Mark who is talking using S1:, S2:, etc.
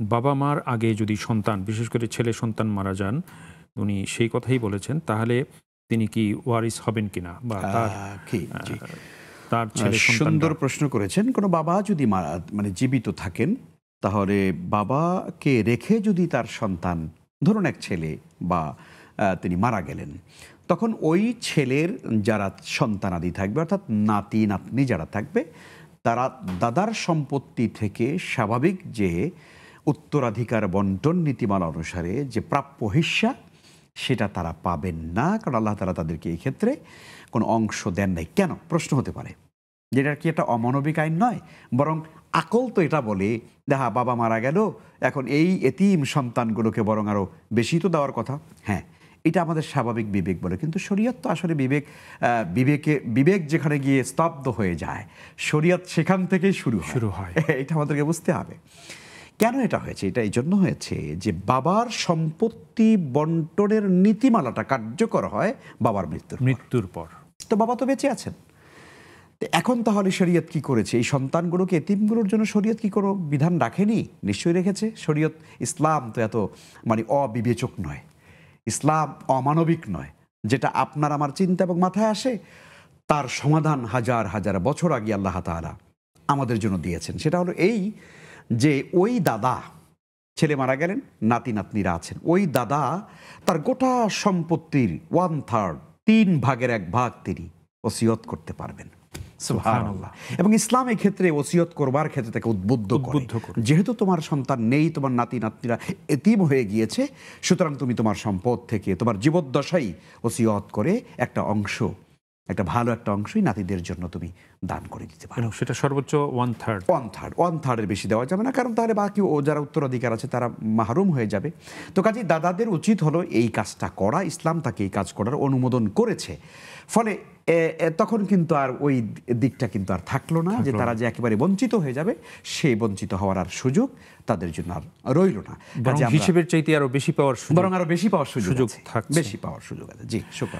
S1: বাবা মার আগে যদি সন্তান বিশেষ করে ছেলে সন্তান মারা যান উনি সেই কথাই বলেছেন তাহলে তিনি কি ওয়ারিস হবেন কিনা? বা তার
S2: কি
S1: তার ছেলে
S2: সুন্দর প্রশ্ন করেছেন কোনো বাবা যদি মারা মানে জীবিত থাকেন তাহলে বাবাকে রেখে যদি তার সন্তান ধরুন এক ছেলে বা তিনি মারা গেলেন তখন ওই ছেলের যারা সন্তানাদি থাকবে অর্থাৎ নাতি নাতনি যারা থাকবে তারা দাদার সম্পত্তি থেকে স্বাভাবিক যে উত্তরাধিকার বন্টন নীতিমালা অনুসারে যে প্রাপ্য হিস্যা সেটা তারা পাবেন না। কারণ আল্লাহ তালা তাদেরকে এই ক্ষেত্রে কোনো অংশ দেন নাই। কেন? প্রশ্ন হতে পারে। যেটা কি একটা অমানবিক আইন নয়? বরং আকল তো এটা বলে দেখা বাবা মারা গেল এখন এই এতিম সন্তানগুলোকে বরং আরও বেশি তো দেওয়ার কথা। হ্যাঁ এটা আমাদের স্বাভাবিক বিবেক বলে। কিন্তু শরীয়ত তো আসলে বিবেক বিবেকে বিবেক যেখানে গিয়ে স্তব্ধ হয়ে যায় শরীয়ত সেখান থেকেই শুরু
S1: শুরু হয়।
S2: এটা আমাদেরকে বুঝতে হবে। কেন এটা হয়েছে? এটা এই জন্য হয়েছে যে বাবার সম্পত্তি বন্টনের নীতিমালাটা কার্যকর হয় বাবার মৃত্যুর
S1: মৃত্যুর পর।
S2: তো বাবা তো বেঁচে আছেন। তো এখন তাহলে শরীয়ত কি করেছে? এই সন্তানগুলোকে এতিমগুলোর জন্য শরীয়ত কি কোনো বিধান রাখেনি? নিশ্চয়ই রেখেছে। শরীয়ত ইসলাম তো এত মানে অবিবেচক নয়। ইসলাম অমানবিক নয়। যেটা আপনার আমার চিন্তা এবং মাথায় আসে তার সমাধান হাজার হাজার বছর আগে আল্লাহ তাআলা আমাদের জন্য দিয়েছেন। সেটা হলো এই যে ওই দাদা ছেলে মারা গেলেন নাতি নাতনিরা আছেন ওই দাদা তার গোটা সম্পত্তির ওয়ান থার্ড তিন ভাগের এক ভাগ তিনি ওসিয়ত করতে পারবেন। এবং ইসলাম এই ক্ষেত্রে ওসিয়ত করবার ক্ষেত্রে তাকে উদ্বুদ্ধ
S1: উদ্বুদ্ধ।
S2: যেহেতু তোমার সন্তান নেই তোমার নাতি নাতনিরা এতিম হয়ে গিয়েছে সুতরাং তুমি তোমার সম্পদ থেকে তোমার জীবদ্দশাই ওসিয়ত করে একটা অংশ একটা ভালো একটা অংশই নাতিদের জন্য তুমি দান করে দিতে পারো।
S1: সেটা সর্বোচ্চ one third
S2: one third one থার্ডের বেশি দেওয়া যাবে না কারণ তাহলে বাকি ও যারা উত্তরাধিকার আছে তারা মাহরুম হয়ে যাবে। তো কাজে দাদাদের উচিত হলো এই কাজটা করা ইসলাম তাকে এই কাজ করার অনুমোদন করেছে। ফলে তখন কিন্তু আর ওই দিকটা কিন্তু আর থাকল না যে তারা যে একেবারে বঞ্চিত হয়ে যাবে সেই বঞ্চিত হওয়ার আর সুযোগ তাদের জন্য আর রইল না।
S1: হিসেবের চাইতে আরও বেশি পাওয়ার সুযোগ
S2: বরং আরও বেশি পাওয়ার সুযোগ। বেশি পাওয়ার সুযোগ আছে। জি শুক্র।